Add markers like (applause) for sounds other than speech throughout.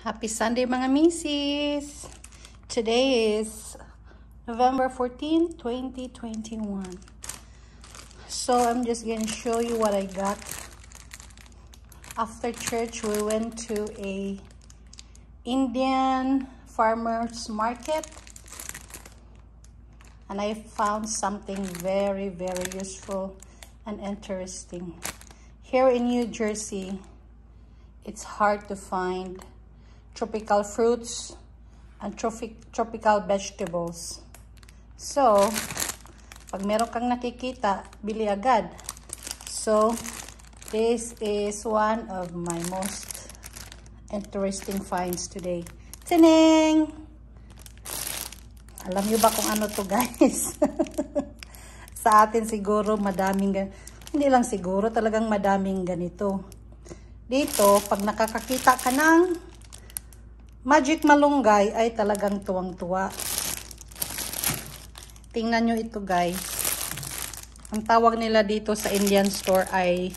Happy Sunday mga misis! Today is November 14, 2021. So I'm just gonna show you what I got. After church, we went to a Indian farmer's market and I found something very, very useful and interesting. Here in New Jersey, it's hard to find tropical fruits and tropic, tropical vegetables. So, pag meron kang nakikita, bili agad. So, this is one of my most interesting finds today. Tining! Alam niyo ba kung ano to (laughs) guys? Sa atin siguro madaming, hindi lang siguro, talagang madaming ganito. Dito, pag nakakakita ka ng magic malunggay, ay talagang tuwang-tuwa. Tingnan nyo ito guys. Ang tawag nila dito sa Indian store ay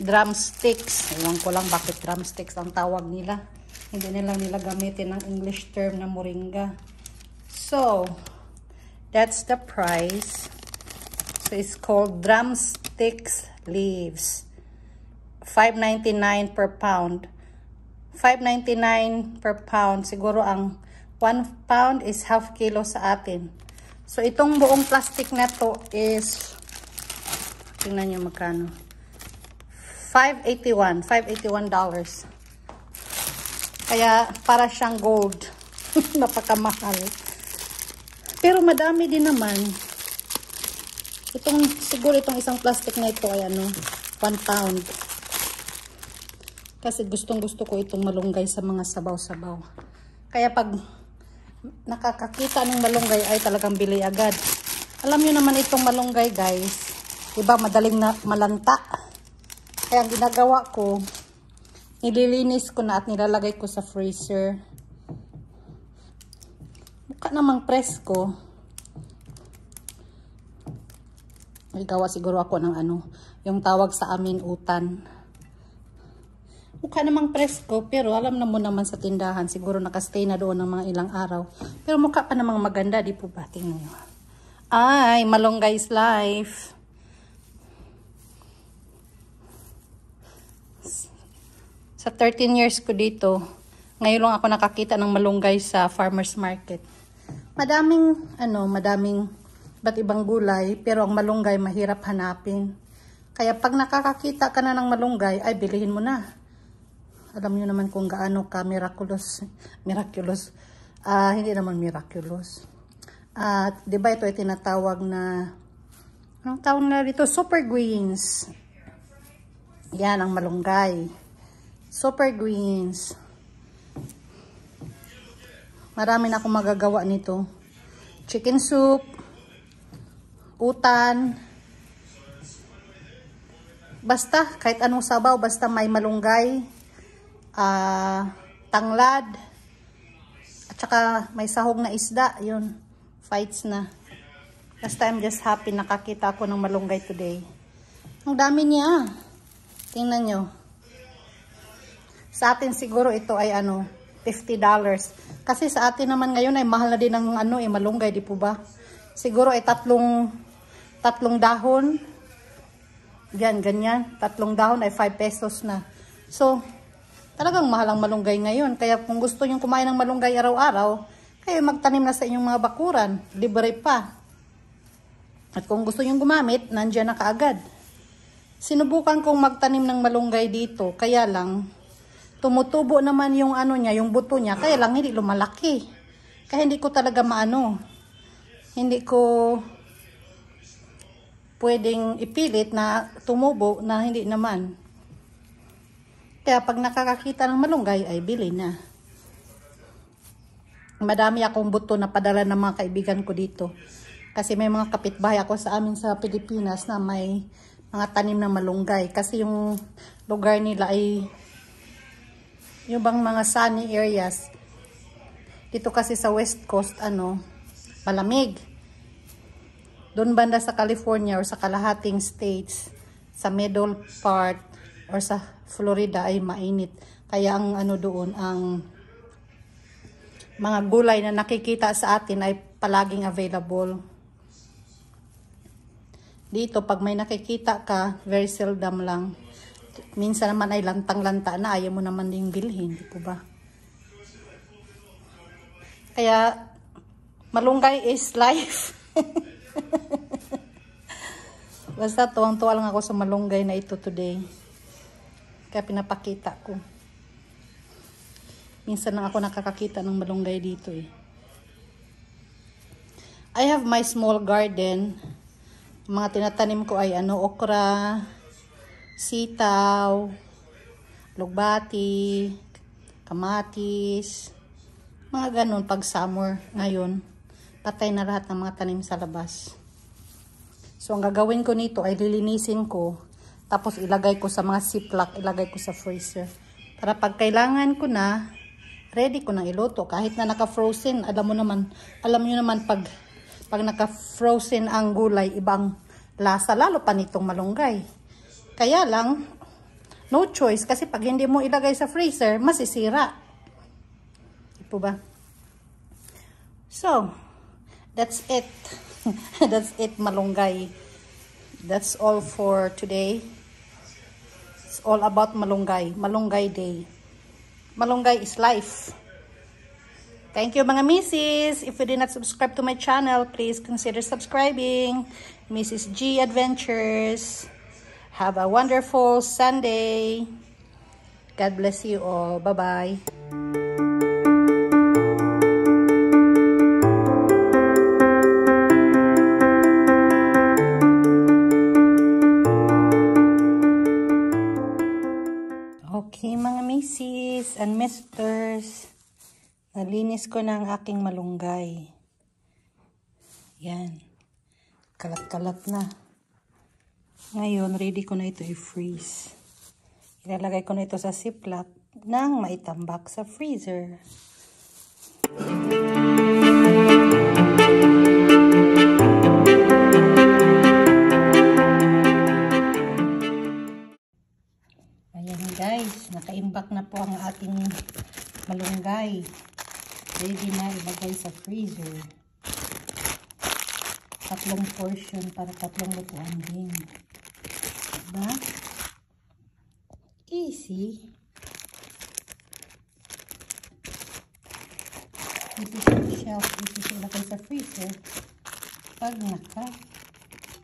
drumsticks. Ewan ko lang bakit drumsticks ang tawag nila. Hindi nila nila gamitin ng English term na moringa. So, that's the price. So, it's called drumsticks leaves. 5.99 per pound. 5.99 per pound. Siguro ang 1 pound is half kilo sa atin. So, itong buong plastic na to is, tingnan nyo magkano. 581. 581 dollars. Kaya, para siyang gold. (laughs) Napakamahal. Pero madami din naman. Itong, siguro itong isang plastic na ito ay ano, 1 pound. Kasi gustong gusto ko itong malunggay sa mga sabaw-sabaw. Kaya pag nakakakita ng malunggay ay talagang bili agad. Alam niyo naman itong malunggay guys. Diba madaling na malanta. Kaya ang ginagawa ko, nililinis ko na at nilalagay ko sa freezer. Mukha namang presko. May gawa siguro ako ng ano, yung tawag sa amin utan. Mukha namang presko, pero alam na mo naman sa tindahan, siguro nakastay na doon ng mga ilang araw. Pero mukha pa namang maganda, di po ba? Tingnan nyo. Ay, malunggay's life. Sa 13 years ko dito, ngayon lang ako nakakita ng malunggay sa farmer's market. Madaming, ano, madaming ba't ibang gulay, pero ang malunggay mahirap hanapin. Kaya pag nakakakita ka na ng malunggay, ay bilihin mo na alam niyo naman kung gaano ka miraculous, miraculous, uh, hindi naman miraculous. At, uh, di ba ito ay tinatawag na, anong tawag na dito? Super greens. Yan, ang malunggay. Super greens. Marami na akong magagawa nito. Chicken soup, utan, basta, kahit anong sabaw, basta may malunggay, uh, tanglad, at saka may sahog na isda, yun, fights na. Last time, just happy nakakita ako ng malunggay today. Ang dami niya. Tingnan nyo. Sa atin siguro ito ay ano, $50. Kasi sa atin naman ngayon ay mahal na din ng ano, eh, malunggay, di po ba? Siguro ay tatlong, tatlong dahon. Yan, ganyan. Tatlong dahon ay 5 pesos na. So, Talagang mahal ang malunggay ngayon. Kaya kung gusto nyo kumain ng malunggay araw-araw, kayo magtanim na sa inyong mga bakuran. Libre pa. At kung gusto nyo gumamit, nandyan na kaagad. Sinubukan kong magtanim ng malunggay dito. Kaya lang, tumutubo naman yung ano niya, yung buto niya. Kaya lang hindi lumalaki. Kaya hindi ko talaga maano. Hindi ko pwedeng ipilit na tumubo na hindi naman. Kaya pag nakakakita ng malunggay ay bili na. Madami akong buto na padala ng mga kaibigan ko dito. Kasi may mga kapitbahay ako sa amin sa Pilipinas na may mga tanim na malunggay. Kasi yung lugar nila ay yung bang mga sunny areas. Dito kasi sa west coast, ano, malamig. Doon banda sa California or sa kalahating states, sa middle part or sa Florida ay mainit. Kaya ang ano doon, ang mga gulay na nakikita sa atin ay palaging available. Dito, pag may nakikita ka, very seldom lang. Minsan naman ay lantang-lanta na, ayaw mo naman ding bilhin, di po ba? Kaya, malunggay is life. (laughs) Basta tuwang-tuwa lang ako sa malunggay na ito today. Kaya pinapakita ko. Minsan lang ako nakakakita ng malunggay dito eh. I have my small garden. Mga tinatanim ko ay ano, okra, sitaw, lugbati, kamatis, mga ganun pag summer ngayon. Patay na lahat ng mga tanim sa labas. So, ang gagawin ko nito ay lilinisin ko. Tapos, ilagay ko sa mga ziplock. Ilagay ko sa freezer. Para pag kailangan ko na, ready ko nang iluto. Kahit na naka-frozen, alam mo naman, alam nyo naman pag, pag naka-frozen ang gulay, ibang lasa. Lalo pa nitong malunggay. Kaya lang, no choice. Kasi pag hindi mo ilagay sa freezer, masisira. Di po ba? So, that's it. (laughs) that's it, malunggay. That's all for today. All about malunggay. Malunggay day. Malunggay is life. Thank you mga missis. If you did not subscribe to my channel, please consider subscribing. Mrs. G Adventures. Have a wonderful Sunday. God bless you all. Bye-bye. And misters, nalinis ko na ang aking malunggay. Yan. Kalat-kalat na. Ngayon, ready ko na ito i-freeze. Ilalagay ko na ito sa ziplock nang maitambak sa freezer. 3. Ready na ilagay sa freezer. Tatlong portion para tatlong lutuan din. Diba? Easy. Ito sa shelf. Ito sa ilagay sa freezer. Pag naka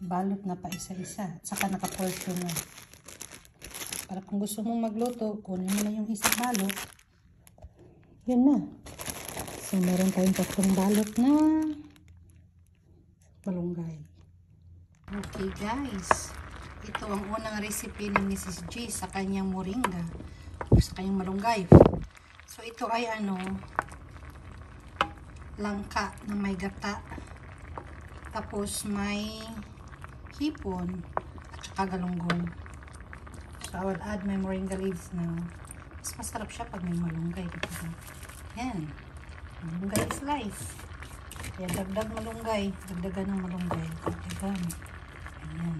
balot na pa isa-isa. Saka naka-portion na. Para kung gusto mong magluto, kunin mo na yung isang balot. Yan na. So, meron tayong tatlong balot na malunggay. Okay guys. Ito ang unang recipe ni Mrs. G sa kanyang moringa. Sa kanyang malunggay. So, ito ay ano, langka na may gata. Tapos may hipon at saka galunggong. So, I will add my moringa leaves now. Mas masarap siya pag may malunggay. Dito. Yan. Malunggay is life. Kaya dagdag malunggay. Dagdagan ng malunggay. Dagdagan. Ayan.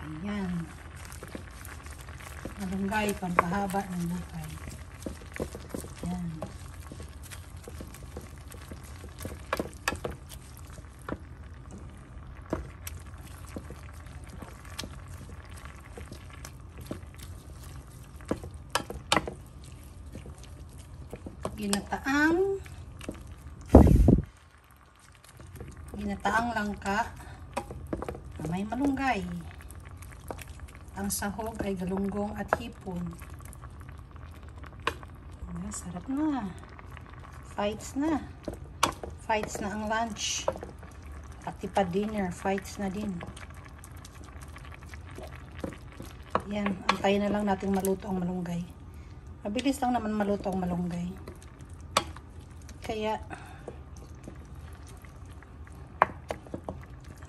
Ayan. Malunggay, pampahaba ng buhay. Ayan. Ginataang ginataang langka. Na may malunggay. Ang sahog ay galunggong at hipon. Ah, sarap na. Fights na. Fights na ang lunch. Pati pa dinner fights na din. Yan antayin na lang natin maluto ang malunggay. Mabilis lang naman maluto ang malunggay kaya,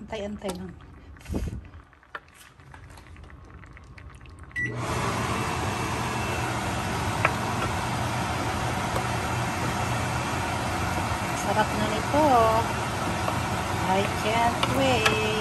antay-antay lang. Sarap na nito. I can't wait.